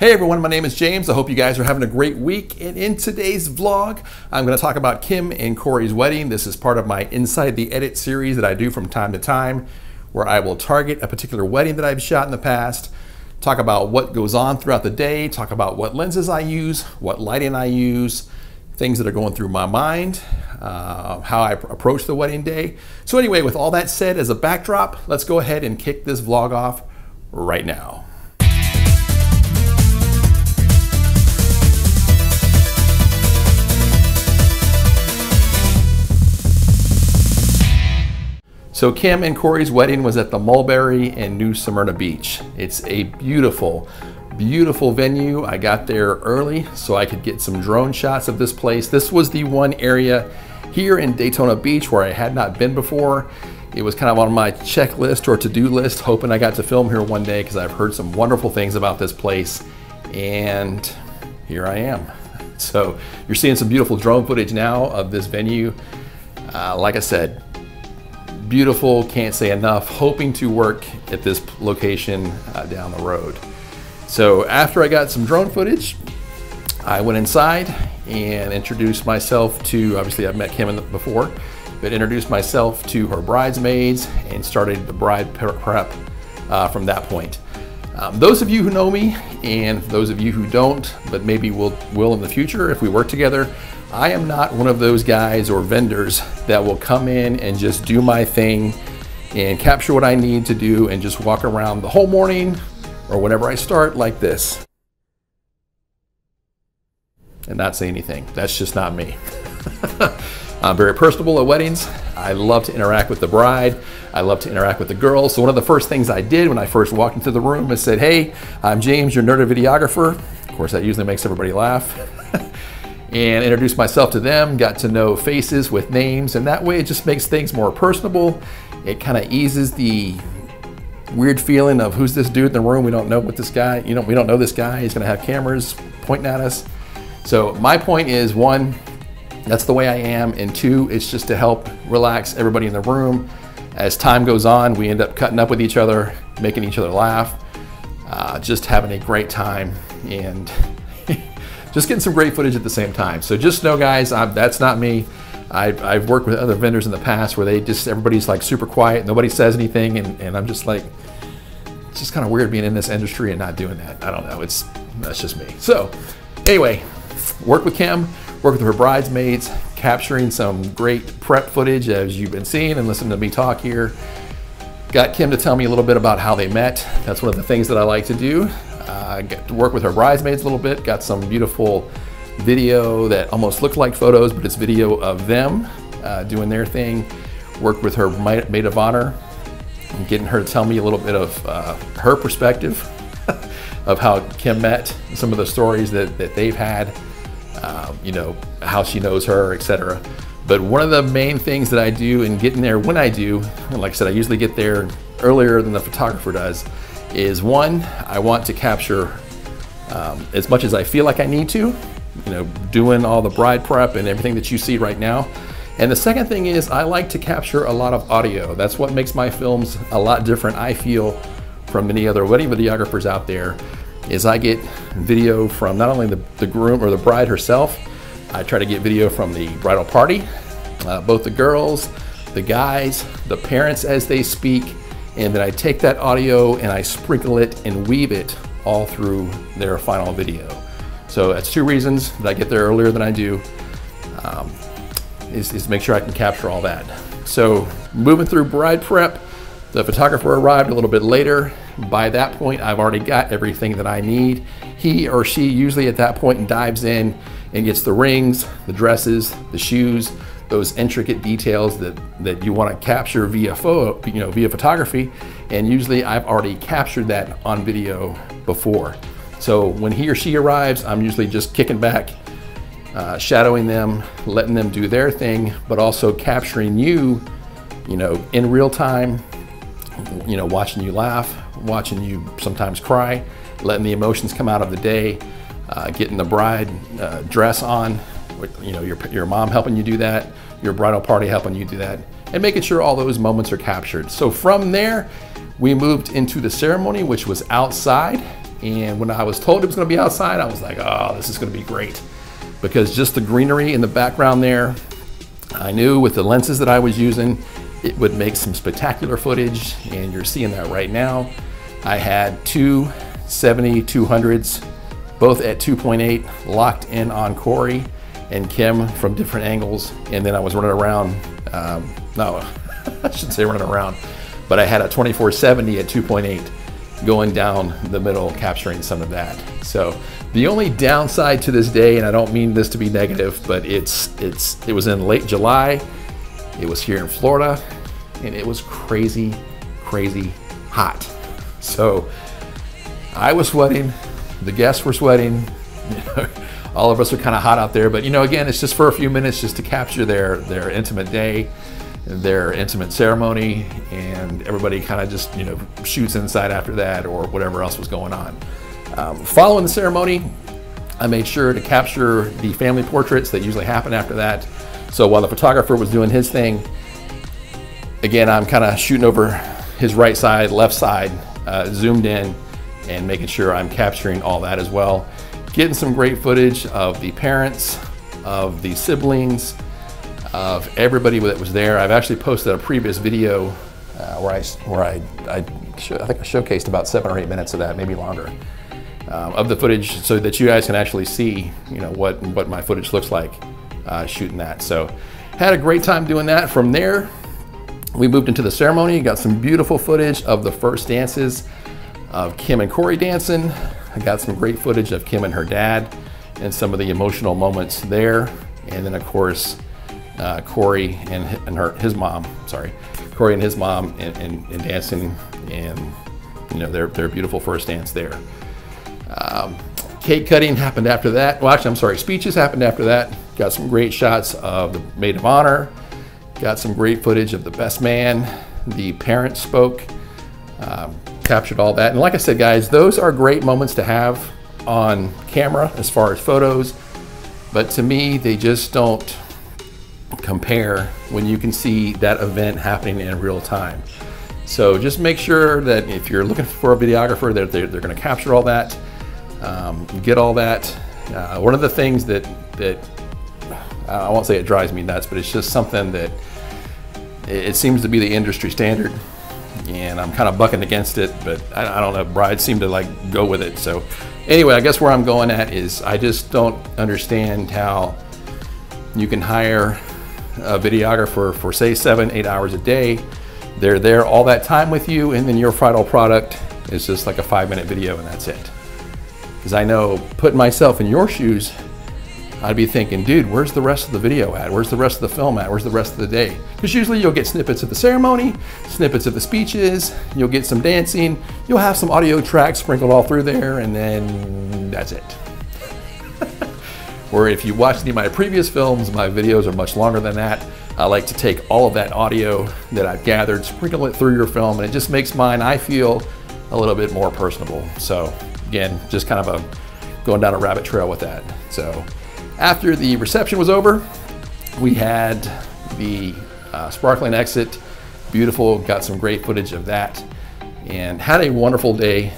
Hey everyone, my name is James. I hope you guys are having a great week. And in today's vlog, I'm going to talk about Kim and Cory's wedding. This is part of my Inside the Edit series that I do from time to time, where I will target a particular wedding that I've shot in the past, talk about what goes on throughout the day, talk about what lenses I use, what lighting I use, things that are going through my mind, uh, how I approach the wedding day. So anyway, with all that said as a backdrop, let's go ahead and kick this vlog off right now. So Kim and Cory's wedding was at the Mulberry in New Smyrna Beach. It's a beautiful, beautiful venue. I got there early so I could get some drone shots of this place. This was the one area here in Daytona Beach where I had not been before. It was kind of on my checklist or to-do list, hoping I got to film here one day because I've heard some wonderful things about this place. And here I am. So you're seeing some beautiful drone footage now of this venue. Uh, like I said, beautiful, can't say enough, hoping to work at this location uh, down the road. So after I got some drone footage, I went inside and introduced myself to, obviously I've met Kim before, but introduced myself to her bridesmaids and started the bride prep uh, from that point. Um, those of you who know me and those of you who don't, but maybe will, will in the future if we work together, I am not one of those guys or vendors that will come in and just do my thing and capture what I need to do and just walk around the whole morning or whenever I start like this and not say anything. That's just not me. I'm very personable at weddings. I love to interact with the bride. I love to interact with the girls. So one of the first things I did when I first walked into the room is said, hey, I'm James, your nerd videographer. Of course, that usually makes everybody laugh. and introduced myself to them, got to know faces with names, and that way it just makes things more personable. It kind of eases the weird feeling of who's this dude in the room? We don't know what this guy, you know, we don't know this guy. He's going to have cameras pointing at us. So my point is one, that's the way I am, and two, it's just to help relax everybody in the room. As time goes on, we end up cutting up with each other, making each other laugh, uh, just having a great time, and just getting some great footage at the same time. So just know guys, I'm, that's not me. I've, I've, worked with other vendors in the past where they just, everybody's like super quiet, nobody says anything, and, and I'm just like, it's just kind of weird being in this industry and not doing that. I don't know, it's, that's just me. So anyway, work with Kim, work with her bridesmaids, capturing some great prep footage as you've been seeing and listening to me talk here. Got Kim to tell me a little bit about how they met. That's one of the things that I like to do. Uh, got to work with her bridesmaids a little bit, got some beautiful video that almost looked like photos, but it's video of them uh, doing their thing. Worked with her maid of honor, and getting her to tell me a little bit of uh, her perspective of how Kim met, some of the stories that, that they've had, um, you know, how she knows her, etc. But one of the main things that I do in getting there when I do, and like I said, I usually get there earlier than the photographer does, is one, I want to capture um, as much as I feel like I need to, you know, doing all the bride prep and everything that you see right now. And the second thing is I like to capture a lot of audio. That's what makes my films a lot different, I feel, from many other wedding videographers out there, is I get video from not only the, the groom or the bride herself, I try to get video from the bridal party, uh, both the girls, the guys, the parents as they speak, and then I take that audio and I sprinkle it and weave it all through their final video. So that's two reasons that I get there earlier than I do, um, is, is to make sure I can capture all that. So moving through bride prep, the photographer arrived a little bit later. By that point, I've already got everything that I need. He or she usually at that point dives in and gets the rings, the dresses, the shoes, those intricate details that, that you want to capture via photo, you know, via photography. And usually I've already captured that on video before. So when he or she arrives, I'm usually just kicking back, uh, shadowing them, letting them do their thing, but also capturing you, you know, in real time, you know, watching you laugh, watching you sometimes cry, letting the emotions come out of the day, uh, getting the bride uh, dress on, you know, your, your mom helping you do that, your bridal party helping you do that, and making sure all those moments are captured. So from there, we moved into the ceremony, which was outside. And when I was told it was going to be outside, I was like, oh, this is going to be great. Because just the greenery in the background there, I knew with the lenses that I was using, it would make some spectacular footage. And you're seeing that right now. I had two 70 200s, both at 2.8, locked in on Cory and Kim from different angles. And then I was running around, um, no, I shouldn't say running around, but I had a 2470 at 2.8 going down the middle, capturing some of that. So the only downside to this day, and I don't mean this to be negative, but it's it's it was in late July. It was here in Florida, and it was crazy, crazy hot. So I was sweating, the guests were sweating. all of us are kind of hot out there, but you know, again, it's just for a few minutes just to capture their their intimate day their intimate ceremony and everybody kind of just you know shoots inside after that or whatever else was going on um, following the ceremony i made sure to capture the family portraits that usually happen after that so while the photographer was doing his thing again i'm kind of shooting over his right side left side uh, zoomed in and making sure i'm capturing all that as well getting some great footage of the parents of the siblings of everybody that was there. I've actually posted a previous video uh, where I where I I, I, think I showcased about seven or eight minutes of that, maybe longer, um, of the footage, so that you guys can actually see, you know, what what my footage looks like uh, shooting that. So, had a great time doing that. From there, we moved into the ceremony. Got some beautiful footage of the first dances of Kim and Cory dancing. I got some great footage of Kim and her dad and some of the emotional moments there. And then, of course, uh, Cory and, and her, his mom, sorry, Cory and his mom and, and, and dancing and, you know, their, their beautiful first dance there. Um, cake cutting happened after that. Well, actually, I'm sorry, speeches happened after that. Got some great shots of the maid of honor. Got some great footage of the best man. The parents spoke, um, captured all that. And like I said, guys, those are great moments to have on camera as far as photos. But to me, they just don't compare when you can see that event happening in real time. So just make sure that if you're looking for a videographer, that they're, they're going to capture all that, um, get all that. Uh, one of the things that that I won't say it drives me nuts, but it's just something that it, seems to be the industry standard, and I'm kind of bucking against it. But I, I don't know, brides seem to like go with it. So anyway, I guess where I'm going at is I just don't understand how you can hire a videographer for say seven, eight hours a day. They're there all that time with you, and then your final product is just like a five minute video and that's it. Because I know putting myself in your shoes, I'd be thinking, dude, where's the rest of the video at? Where's the rest of the film at? Where's the rest of the day? Because usually you'll get snippets of the ceremony, snippets of the speeches, you'll get some dancing, you'll have some audio tracks sprinkled all through there, and then that's it. Where if you watch any of my previous films, my videos are much longer than that. I like to take all of that audio that I've gathered, sprinkle it through your film, and it just makes mine, I feel, a little bit more personable. So again, just kind of a going down a rabbit trail with that. So after the reception was over, we had the uh, sparkling exit, beautiful, got some great footage of that, and had a wonderful day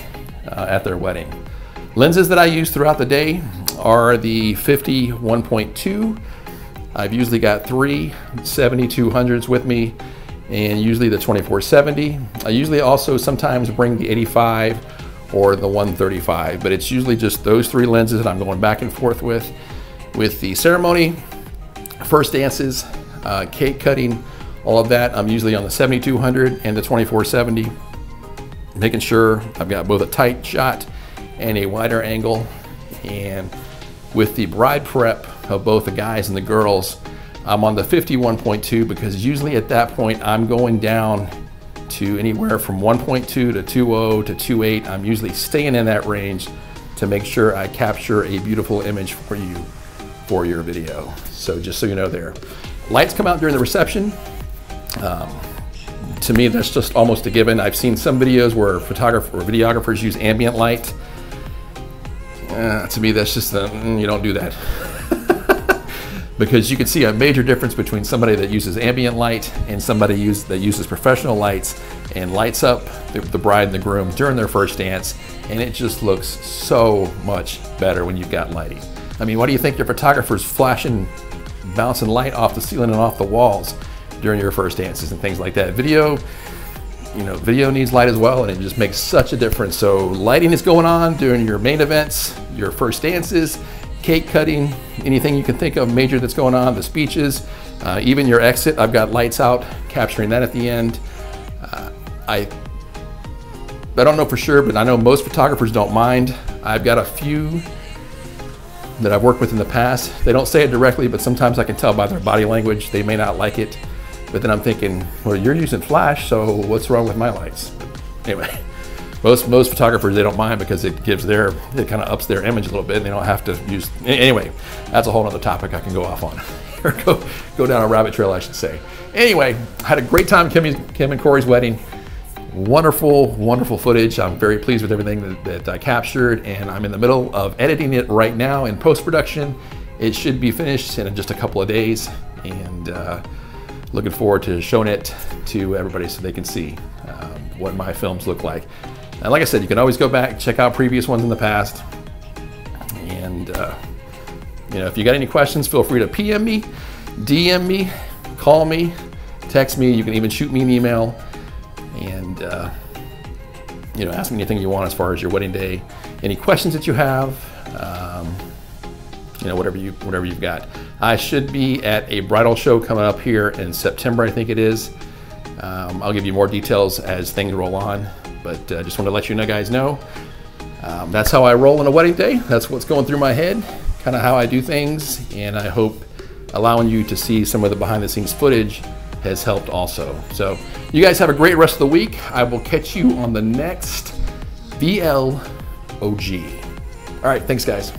uh, at their wedding. Lenses that I use throughout the day are the 50 1.2. I've usually got three 7200s with me and usually the 2470. I usually also sometimes bring the 85 or the 135, but it's usually just those three lenses that I'm going back and forth with. With the ceremony, first dances, uh, cake cutting, all of that, I'm usually on the 7200 and the 2470, making sure I've got both a tight shot and a wider angle and with the bride prep of both the guys and the girls, I'm on the 51.2 because usually at that point I'm going down to anywhere from 1.2 to 2.0 to 2.8. I'm usually staying in that range to make sure I capture a beautiful image for you for your video. So just so you know there. Lights come out during the reception. Um, to me, that's just almost a given. I've seen some videos where photographers or videographers use ambient light uh, to me, that's just, a, mm, you don't do that. because you can see a major difference between somebody that uses ambient light and somebody use, that uses professional lights and lights up the, the bride and the groom during their first dance. And it just looks so much better when you've got lighting. I mean, what do you think your photographer's flashing, bouncing light off the ceiling and off the walls during your first dances and things like that? Video, you know, video needs light as well, and it just makes such a difference. So lighting is going on during your main events, your first dances, cake cutting, anything you can think of major that's going on, the speeches, uh, even your exit. I've got lights out capturing that at the end. Uh, I I don't know for sure, but I know most photographers don't mind. I've got a few that I've worked with in the past. They don't say it directly, but sometimes I can tell by their body language they may not like it. But then I'm thinking, well, you're using flash, so what's wrong with my lights? Anyway, most most photographers they don't mind because it gives their it kind of ups their image a little bit. And they don't have to use anyway. That's a whole other topic I can go off on or go go down a rabbit trail, I should say. Anyway, had a great time Kim, Kim and Cory's wedding. Wonderful, wonderful footage. I'm very pleased with everything that, that I captured, and I'm in the middle of editing it right now in post production. It should be finished in just a couple of days, and uh, looking forward to showing it to everybody so they can see um, what my films look like. And like I said, you can always go back, check out previous ones in the past. And, uh, you know, if you got any questions, feel free to PM me, DM me, call me, text me. You can even shoot me an email and, uh, you know, ask me anything you want as far as your wedding day. Any questions that you have, um, you know, whatever you whatever you've got. I should be at a bridal show coming up here in September, I think it is. Um, I'll give you more details as things roll on. But uh, just want to let you know, guys know. Um, that's how I roll on a wedding day. That's what's going through my head, kind of how I do things. And I hope allowing you to see some of the behind the scenes footage has helped also. So you guys have a great rest of the week. I will catch you on the next VLOG. All right, thanks guys.